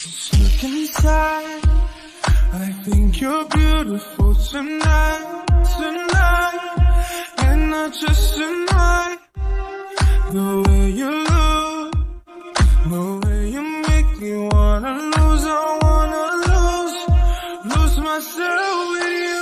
Just look inside. I think you're beautiful tonight, tonight, and not just tonight. The way you look, the way you make me wanna lose, I wanna lose, lose myself. with you.